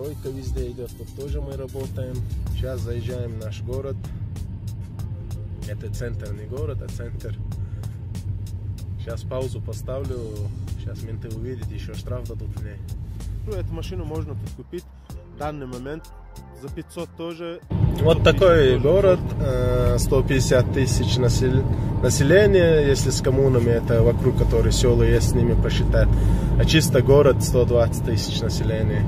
стройка везде идет, тут тоже мы работаем. Сейчас заезжаем в наш город. Это центр, не город, а центр. Сейчас паузу поставлю, сейчас менты увидят, еще штраф дадут мне. Ну, эту машину можно тут купить в данный момент за 500 тоже. Вот такой город, 150 э, тысяч населения, если с коммунами, это вокруг которые села есть, с ними посчитать. А чисто город 120 тысяч населения.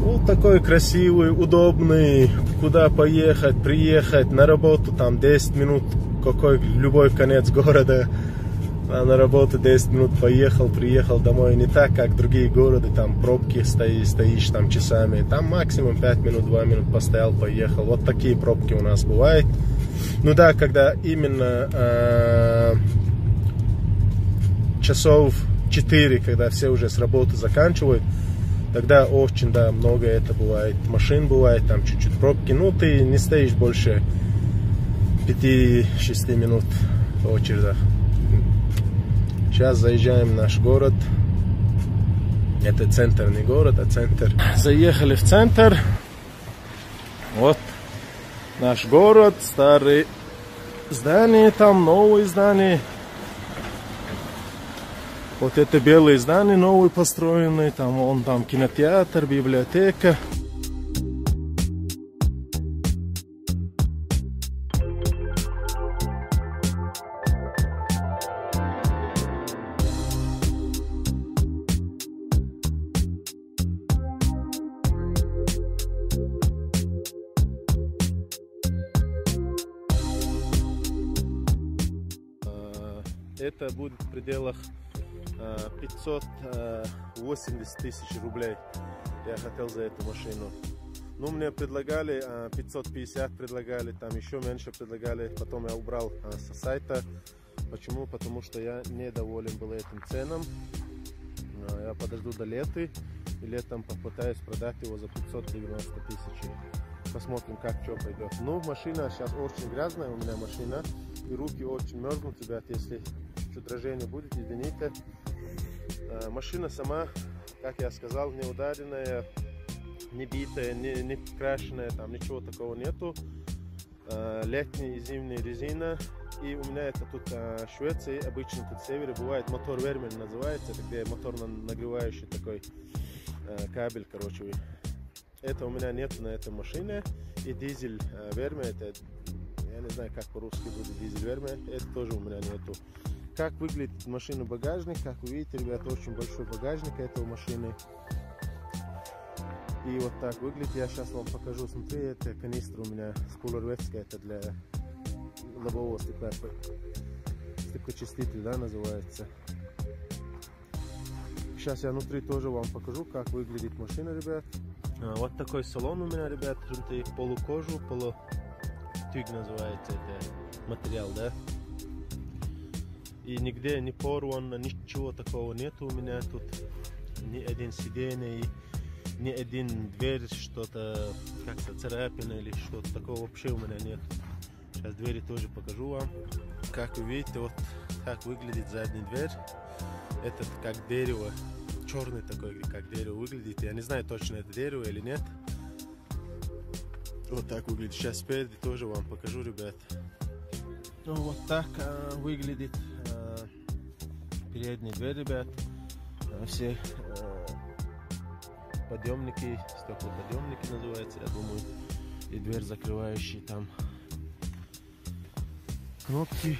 Вот такой красивый, удобный, куда поехать, приехать, на работу там 10 минут, какой любой конец города а на работу 10 минут поехал, приехал домой. Не так, как другие города, там пробки стоишь, стоишь там часами. Там максимум 5 минут, 2 минут постоял, поехал. Вот такие пробки у нас бывают. Ну да, когда именно э, часов 4, когда все уже с работы заканчивают, тогда очень, да, много это бывает. Машин бывает, там чуть-чуть пробки. Ну, ты не стоишь больше 5-6 минут в очередях. Сейчас заезжаем в наш город. Это центр, не город, а центр. Заехали в центр. Вот наш город, старые здания там, новые здания. Вот это белые здания новые построенные, там он там кинотеатр, библиотека. это будет в пределах 580 тысяч рублей я хотел за эту машину. Ну, мне предлагали 550, предлагали, там еще меньше предлагали, потом я убрал со сайта. Почему? Потому что я недоволен был этим ценам. Я подожду до лета и летом попытаюсь продать его за 590 тысяч. Посмотрим, как что пойдет. Ну, машина сейчас очень грязная у меня машина. И руки очень мерзнут, ребят, если чуть дрожение будет, извините. А, машина сама, как я сказал, не ударенная, не битая, не, не крашенная, там ничего такого нету. А, летняя и зимняя резина. И у меня это тут а, в Швеции, обычно тут в севере бывает мотор вермель называется, это где мотор нагревающий такой кабель, короче. Это у меня нет на этой машине. И дизель верме, это я не знаю, как по-русски будет дизель верме, это тоже у меня нету. Как выглядит машина багажник, как вы видите, ребята, очень большой багажник этого машины. И вот так выглядит, я сейчас вам покажу, смотри, это канистра у меня скулерветская, это для лобового стекла, стеклочиститель, да, называется. Сейчас я внутри тоже вам покажу, как выглядит машина, ребят. А, вот такой салон у меня, ребят, полукожу, полу тюг называется это материал, да. И нигде не порвано, ничего такого нет у меня тут. Ни один сиденье, ни один дверь, что-то как-то царапина или что-то такого вообще у меня нет. Сейчас двери тоже покажу вам. Как вы видите, вот как выглядит задняя дверь. Это как дерево, черный такой, как дерево выглядит. Я не знаю точно это дерево или нет. Вот так выглядит. Сейчас спереди тоже вам покажу, ребят. Ну, вот так а, выглядит передняя дверь, ребят. А, все а, подъемники, стеклоподъемники называется, я думаю. И дверь закрывающая там кнопки.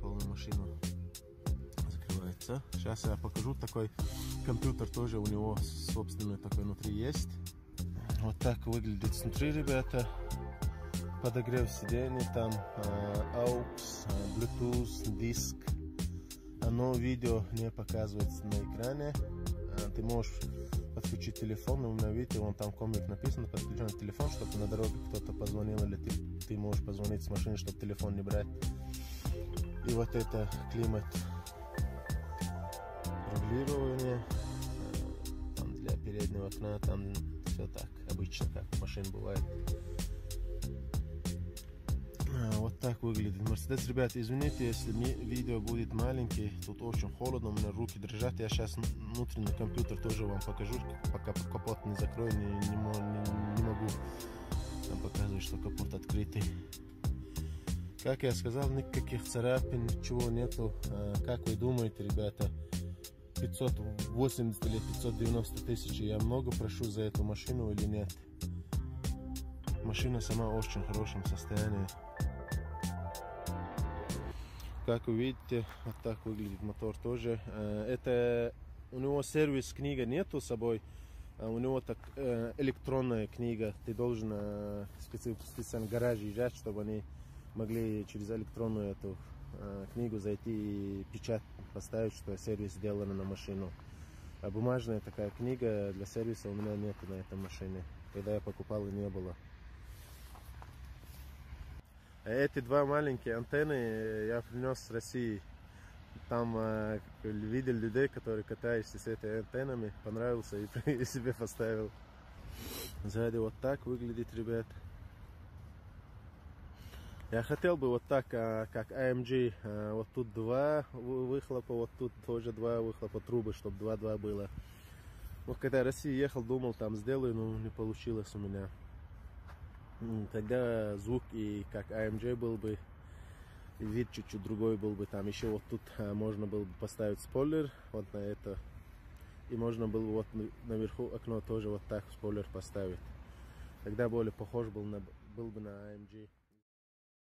Полную машину закрывается. Сейчас я покажу такой компьютер тоже у него собственный такой внутри есть. Вот так выглядит снутри, ребята. Подогрев сидений, там э, AUX, э, Bluetooth, диск. Но видео не показывается на экране. Э, ты можешь подключить телефон, и у меня, видите, вон там комик написано, подключен телефон, чтобы на дороге кто-то позвонил, или ты, ты можешь позвонить с машины, чтобы телефон не брать. И вот это климат регулирование, там для переднего окна, там все так, обычно, как машин бывает. А, Вот так выглядит Мерседес. Ребят, извините, если видео будет маленький. Тут очень холодно, у меня руки дрожат. Я сейчас внутренний компьютер тоже вам покажу. Пока капот не закрою, не, не не- не могу там показывать, что капот открытый. Как я сказал, никаких царапин, ничего нету. А, Как вы думаете, ребята, 580 или 590 тысяч я много прошу за эту машину или нет? Машина сама в очень хорошем состоянии. Как вы видите, вот так выглядит мотор тоже. Э, Это у него сервис книга нету с собой. а У него так э, электронная книга. Ты должен э, специ- специально в гараж езжать, чтобы они могли через электронную эту книгу зайти и печать поставить, что сервис сделан на машину. А бумажная такая книга для сервиса у меня нету на этой машине. Когда я покупал, и не было. Эти два маленькие антенны э, я принес с России. Там э, видел людей, которые катаются с этими антеннами, понравился и, и себе поставил. Сзади вот так выглядит, ребят. Я хотел бы вот так, а, как AMG, а, вот тут два вы- выхлопа, вот тут тоже два выхлопа трубы, чтобы два-два было. Вот когда я в Россию ехал, думал, там сделаю, но не получилось у меня. Тогда звук и как AMG был бы, вид чуть-чуть другой был бы. Там еще вот тут а, можно было бы поставить спойлер, вот на это. И можно было бы вот на- наверху окно тоже вот так спойлер поставить. Тогда более похож был, на, был бы на AMG.